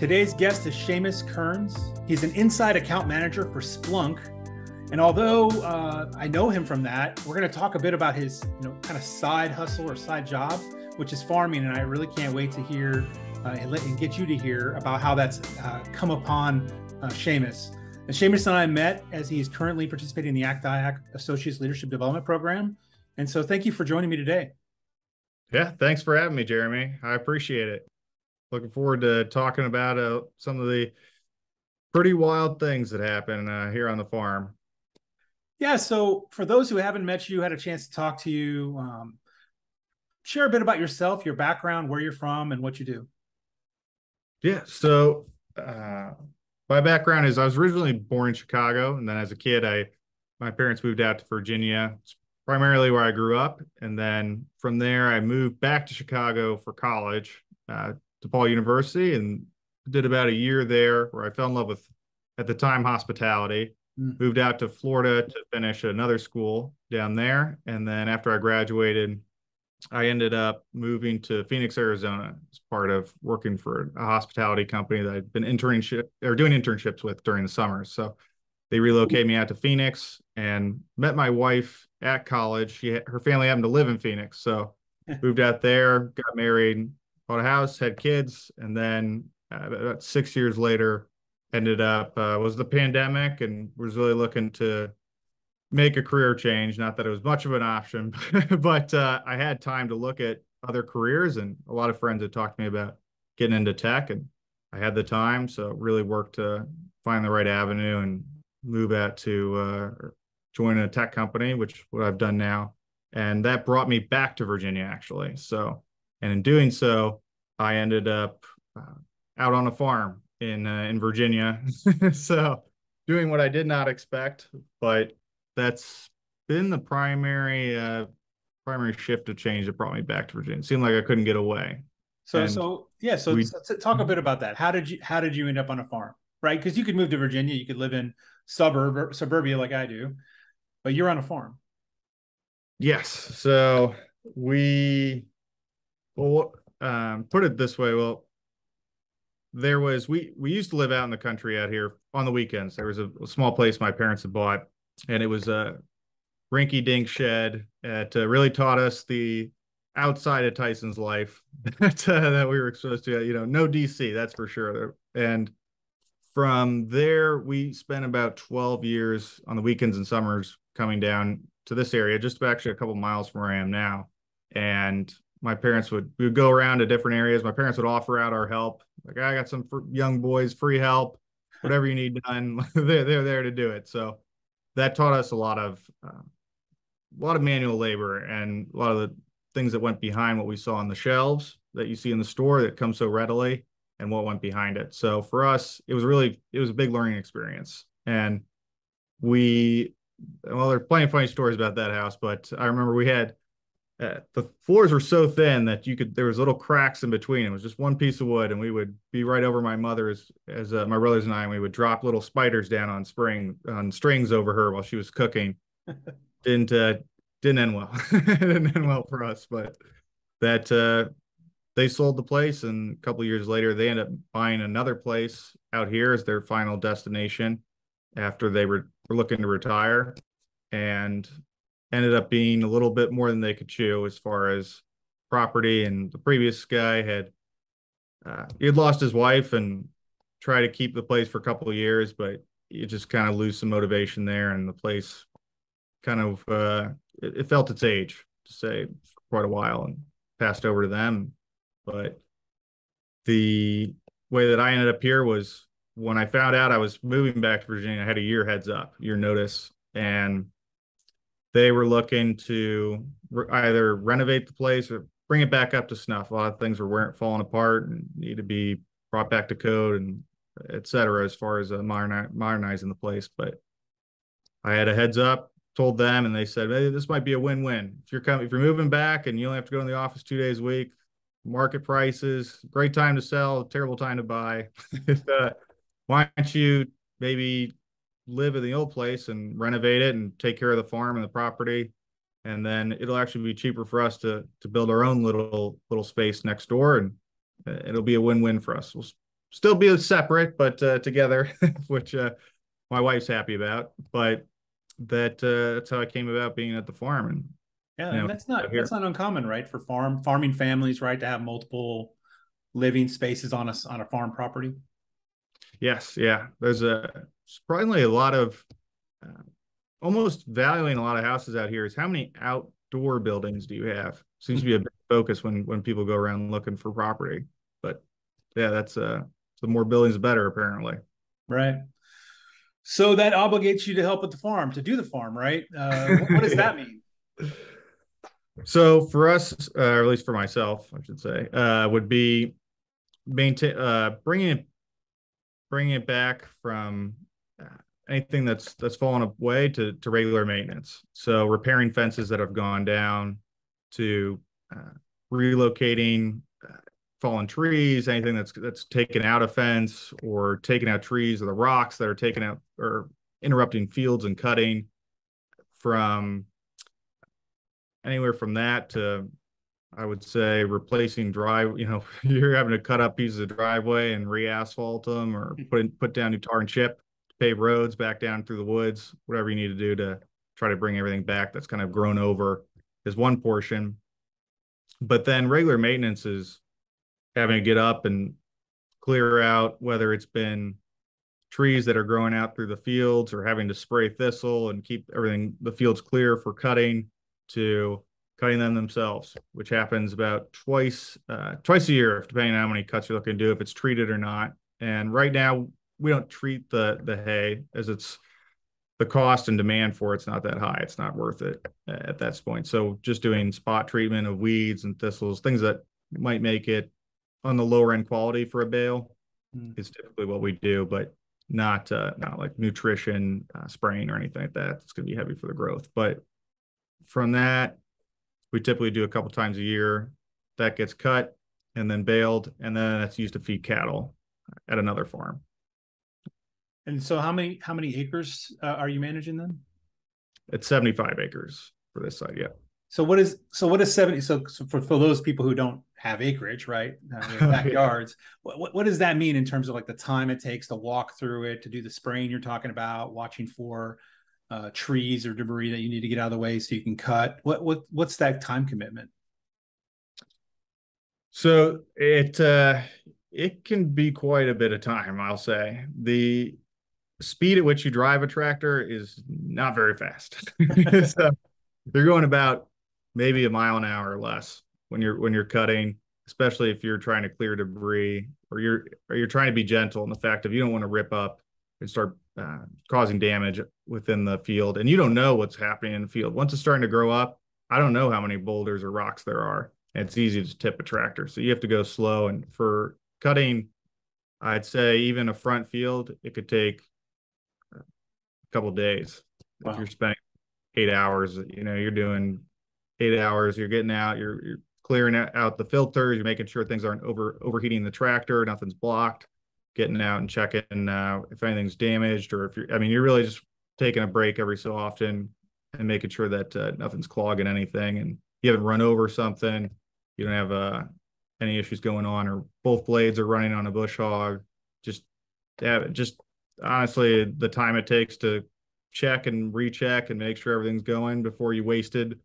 Today's guest is Seamus Kearns. He's an inside account manager for Splunk. And although uh, I know him from that, we're going to talk a bit about his, you know, kind of side hustle or side job, which is farming. And I really can't wait to hear uh, and, let, and get you to hear about how that's uh, come upon uh, Seamus. And Seamus and I met as he is currently participating in the ACT-IAC Associates Leadership Development Program. And so thank you for joining me today. Yeah, thanks for having me, Jeremy. I appreciate it. Looking forward to talking about uh, some of the pretty wild things that happen uh, here on the farm. Yeah. So, for those who haven't met you, had a chance to talk to you, um, share a bit about yourself, your background, where you're from, and what you do. Yeah. So, uh, my background is I was originally born in Chicago, and then as a kid, I my parents moved out to Virginia. It's primarily where I grew up, and then from there, I moved back to Chicago for college, uh, DePaul University, and did about a year there, where I fell in love with, at the time, hospitality. Mm. Moved out to Florida to finish another school down there, and then after I graduated, I ended up moving to Phoenix, Arizona, as part of working for a hospitality company that I'd been internship or doing internships with during the summer. So they relocated me out to Phoenix and met my wife at college. She her family happened to live in Phoenix, so moved out there, got married, bought a house, had kids, and then uh, about six years later, ended up uh, was the pandemic and was really looking to make a career change. Not that it was much of an option, but uh, I had time to look at other careers, and a lot of friends had talked to me about getting into tech, and I had the time, so really worked to find the right avenue and move out to uh, join a tech company, which what I've done now, and that brought me back to Virginia actually. So, and in doing so, I ended up uh, out on a farm in uh, in Virginia. so, doing what I did not expect, but that's been the primary uh, primary shift of change that brought me back to Virginia. It seemed like I couldn't get away. So, and so yeah. So, we, so talk a bit about that. How did you how did you end up on a farm? Right, because you could move to Virginia, you could live in suburb suburbia like I do, but you're on a farm. Yes. So we well um, put it this way. Well, there was we we used to live out in the country out here on the weekends. There was a, a small place my parents had bought, and it was a rinky dink shed. that uh, really taught us the outside of Tyson's life that, uh, that we were exposed to. You know, no DC, that's for sure. And from there, we spent about 12 years on the weekends and summers coming down to this area, just actually a couple miles from where I am now. And my parents would we would go around to different areas. My parents would offer out our help. Like I got some young boys, free help, whatever you need done. they're they're there to do it. So that taught us a lot of uh, a lot of manual labor and a lot of the things that went behind what we saw on the shelves that you see in the store that come so readily and what went behind it. So for us, it was really it was a big learning experience. And we well, there are plenty of funny stories about that house, but I remember we had uh, the floors were so thin that you could there was little cracks in between. It was just one piece of wood, and we would be right over my mother's as uh, my brothers and I, and we would drop little spiders down on spring on strings over her while she was cooking. didn't uh, didn't end well. didn't end well for us, but that uh, they sold the place, and a couple years later, they ended up buying another place out here as their final destination after they were, were looking to retire, and ended up being a little bit more than they could chew as far as property. And the previous guy had uh, he had lost his wife and tried to keep the place for a couple of years, but you just kind of lose some motivation there, and the place kind of uh, it, it felt its age to say for quite a while and passed over to them but the way that I ended up here was when I found out I was moving back to Virginia, I had a year heads up, year notice, and they were looking to re- either renovate the place or bring it back up to snuff. A lot of things were falling apart and need to be brought back to code and et cetera, as far as uh, moderni- modernizing the place. But I had a heads up, told them, and they said, hey, this might be a win-win. If you're coming, if you're moving back and you only have to go in the office two days a week, market prices, great time to sell, terrible time to buy. uh, why don't you maybe live in the old place and renovate it and take care of the farm and the property? And then it'll actually be cheaper for us to to build our own little little space next door, and uh, it'll be a win win for us. We'll still be separate, but uh, together, which uh, my wife's happy about. But that uh, that's how I came about being at the farm. And yeah, you know, that's not that's not uncommon, right? For farm farming families, right, to have multiple living spaces on a on a farm property. Yes, yeah. There's a surprisingly a lot of uh, almost valuing a lot of houses out here is how many outdoor buildings do you have? Seems to be a big focus when when people go around looking for property. But yeah, that's uh the more buildings the better apparently. Right. So that obligates you to help at the farm to do the farm, right? Uh, what does that mean? So for us, uh, or at least for myself, I should say, uh, would be maintain uh, bringing it bringing it back from uh, anything that's that's fallen away to to regular maintenance. So repairing fences that have gone down, to uh, relocating uh, fallen trees, anything that's that's taken out a fence or taking out trees or the rocks that are taken out or interrupting fields and cutting from anywhere from that to I would say replacing drive, you know, you're having to cut up pieces of driveway and re-asphalt them or hmm. put in, put down new tar and chip, pave roads back down through the woods, whatever you need to do to try to bring everything back that's kind of grown over is one portion. But then regular maintenance is having to get up and clear out whether it's been trees that are growing out through the fields or having to spray thistle and keep everything the fields clear for cutting to cutting them themselves, which happens about twice uh, twice a year, depending on how many cuts you're looking to do, if it's treated or not. And right now, we don't treat the the hay as it's the cost and demand for it's not that high. It's not worth it at that point. So just doing spot treatment of weeds and thistles, things that might make it on the lower end quality for a bale mm. is typically what we do, but not uh, not like nutrition uh, spraying or anything like that. It's going to be heavy for the growth. But from that, we typically do a couple times a year. That gets cut and then baled, and then that's used to feed cattle at another farm. And so, how many how many acres uh, are you managing then? It's seventy five acres for this side. Yeah. So what is so what is seventy? So, so for, for those people who don't have acreage, right, uh, backyards, what, what what does that mean in terms of like the time it takes to walk through it, to do the spraying you're talking about, watching for uh, trees or debris that you need to get out of the way so you can cut? What what what's that time commitment? So it uh, it can be quite a bit of time. I'll say the speed at which you drive a tractor is not very fast. so they're going about maybe a mile an hour or less when you're when you're cutting, especially if you're trying to clear debris or you're or you're trying to be gentle in the fact of you don't want to rip up and start uh, causing damage within the field and you don't know what's happening in the field. Once it's starting to grow up i don't know how many boulders or rocks there are. It's easy to tip a tractor so you have to go slow and for cutting i'd say even a front field it could take a couple days. Wow. if you're spending eight hours you know you're doing eight hours you're getting out you're, you're clearing out the filters you're making sure things aren't over overheating the tractor nothing's blocked getting out and checking uh, if anything's damaged or if you're, I mean, you're really just taking a break every so often and making sure that uh, nothing's clogging anything and you haven't run over something. You don't have uh, any issues going on or both blades are running on a bush hog. Just, yeah, just honestly, the time it takes to check and recheck and make sure everything's going before you wasted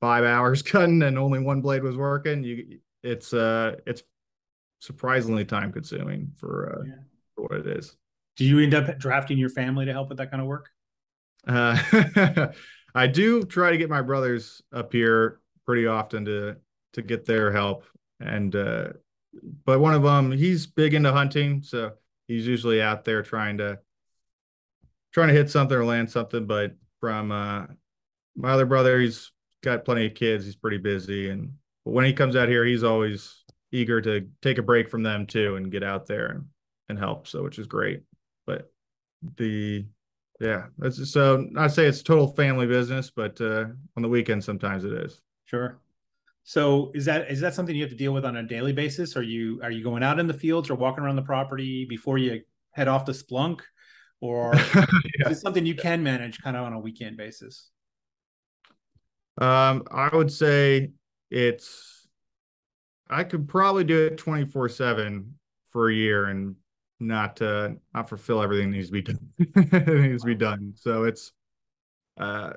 five hours cutting and only one blade was working. You, it's, uh, it's surprisingly time consuming for, uh, yeah. for what it is. Do you end up drafting your family to help with that kind of work? Uh, I do try to get my brothers up here pretty often to to get their help, and uh, but one of them he's big into hunting, so he's usually out there trying to trying to hit something or land something. But from uh, my other brother, he's got plenty of kids. He's pretty busy, and but when he comes out here, he's always eager to take a break from them too and get out there and, and help. So, which is great. But the, yeah, that's so not say it's total family business, but uh, on the weekend, sometimes it is. Sure. So is that is that something you have to deal with on a daily basis? Are you are you going out in the fields or walking around the property before you head off to Splunk, or yeah. is it something you can manage kind of on a weekend basis? Um, I would say it's I could probably do it 24 7 for a year and not uh not fulfill everything that needs to be done. needs to be done. So it's uh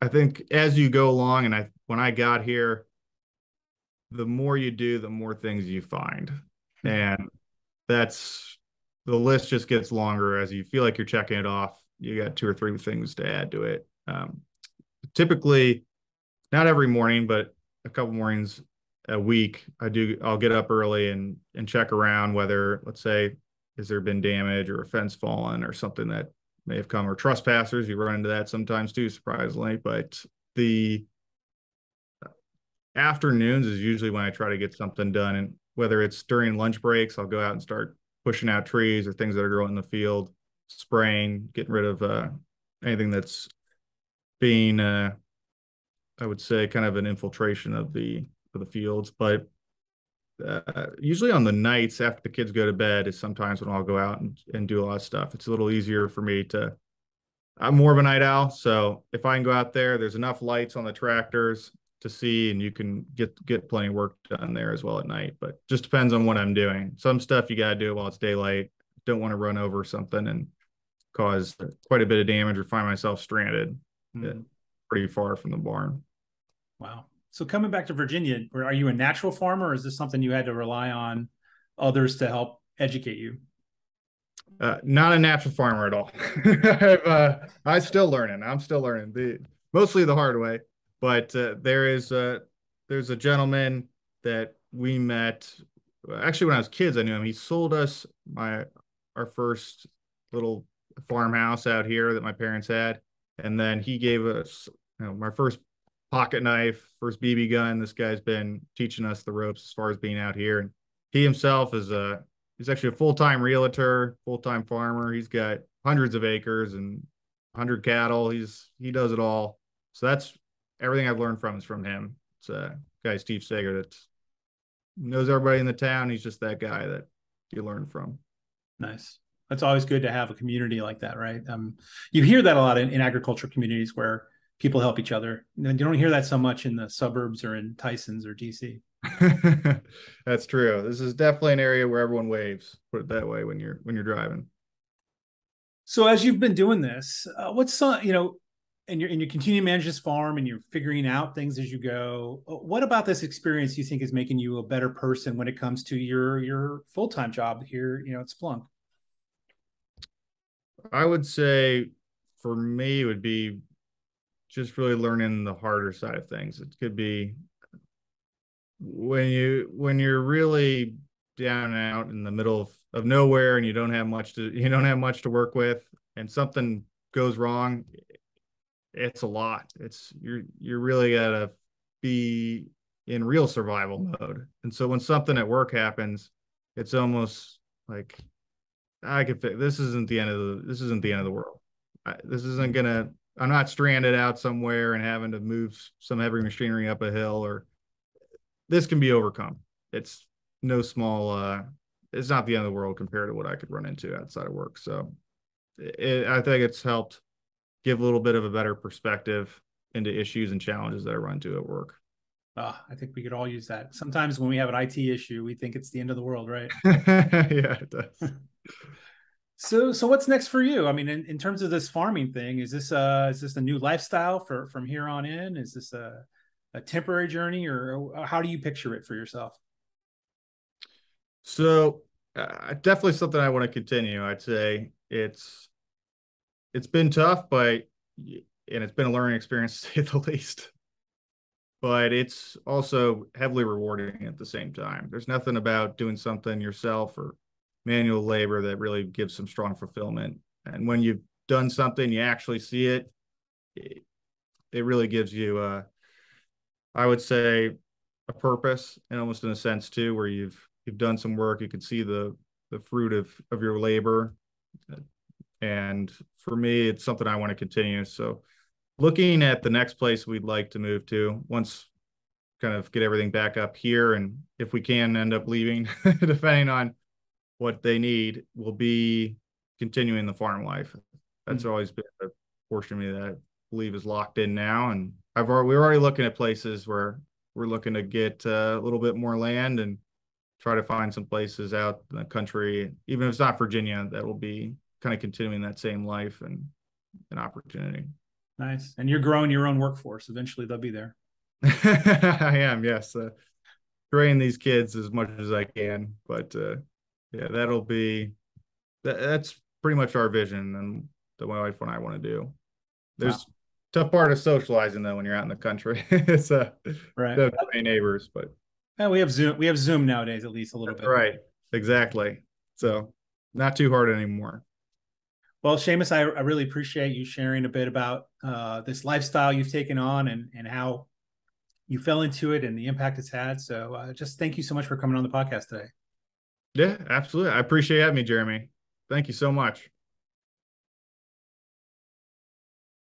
I think as you go along and I when I got here, the more you do, the more things you find. Hmm. And that's the list just gets longer as you feel like you're checking it off. You got two or three things to add to it. Um, typically, not every morning, but a couple mornings a week, I do. I'll get up early and and check around whether, let's say, has there been damage or a fence fallen or something that may have come or trespassers. You run into that sometimes too, surprisingly. But the afternoons is usually when I try to get something done. And whether it's during lunch breaks, I'll go out and start pushing out trees or things that are growing in the field, spraying, getting rid of uh, anything that's being, uh, I would say, kind of an infiltration of the of the fields. But uh, usually on the nights after the kids go to bed is sometimes when I'll go out and, and do a lot of stuff. It's a little easier for me to. I'm more of a night owl, so if I can go out there, there's enough lights on the tractors to see and you can get get plenty of work done there as well at night but just depends on what i'm doing some stuff you got to do while it's daylight don't want to run over something and cause quite a bit of damage or find myself stranded mm. pretty far from the barn wow so coming back to virginia are you a natural farmer or is this something you had to rely on others to help educate you uh, not a natural farmer at all. uh, I'm still learning. I'm still learning the mostly the hard way but uh, there is a there's a gentleman that we met actually when I was kids. I knew him. He sold us my our first little farmhouse out here that my parents had, and then he gave us you know, my first pocket knife, first BB gun. This guy's been teaching us the ropes as far as being out here, and he himself is a he's actually a full time realtor, full time farmer. He's got hundreds of acres and hundred cattle. He's he does it all. So that's everything I've learned from is from him. It's a guy, Steve Sager, that knows everybody in the town. He's just that guy that you learn from. Nice. It's always good to have a community like that, right? Um, you hear that a lot in, in agriculture communities where people help each other. You don't hear that so much in the suburbs or in Tyson's or DC. That's true. This is definitely an area where everyone waves. Put it that way when you're when you're driving. So as you've been doing this, uh, what's some you know and you're and you continue to manage this farm and you're figuring out things as you go uh, what about this experience you think is making you a better person when it comes to your your full-time job here you know at splunk i would say for me it would be just really learning the harder side of things it could be when you when you're really down and out in the middle of, of nowhere and you don't have much to you don't have much to work with and something goes wrong it's a lot. It's you're you're really gotta be in real survival mode. And so when something at work happens, it's almost like I could. This isn't the end of the. This isn't the end of the world. I, this isn't gonna. I'm not stranded out somewhere and having to move some heavy machinery up a hill. Or this can be overcome. It's no small. uh It's not the end of the world compared to what I could run into outside of work. So, it, I think it's helped give a little bit of a better perspective into issues and challenges that I run into at work. Oh, I think we could all use that. Sometimes when we have an IT issue, we think it's the end of the world, right? yeah, it does. so, so what's next for you? I mean, in, in terms of this farming thing, is this uh is this a new lifestyle for from here on in? Is this a a temporary journey, or how do you picture it for yourself? So, uh, definitely something I want to continue. I'd say it's it's been tough, but and it's been a learning experience to say the least. But it's also heavily rewarding at the same time. There's nothing about doing something yourself or manual labor that really gives some strong fulfillment. And when you've done something, you actually see it. It, it really gives you, uh, I would say, a purpose, and almost in a sense too, where you've you've done some work. You can see the the fruit of of your labor and for me, it's something I want to continue. So looking at the next place we'd like to move to once kind of get everything back up here and if we can end up leaving depending on what they need will be continuing the farm life that's mm-hmm. always been a portion of me that i believe is locked in now and i've already we're already looking at places where we're looking to get uh, a little bit more land and try to find some places out in the country, even if it's not Virginia, that will be kind of continuing that same life and an opportunity. Nice. And you're growing your own workforce. Eventually they'll be there. I am, yes. Uh, train these kids as much as I can, but uh, yeah, that'll be that, that's pretty much our vision and the my wife and I want to do. There's wow. tough part of socializing though when you're out in the country. it's uh, right. The neighbors, but yeah, we have Zoom. We have Zoom nowadays, at least a little bit. Right. Exactly. So not too hard anymore. Well, Seamus, I, I really appreciate you sharing a bit about uh, this lifestyle you've taken on and and how you fell into it and the impact it's had. So uh, just thank you so much for coming on the podcast today. Yeah, absolutely. I appreciate having me, Jeremy. Thank you so much.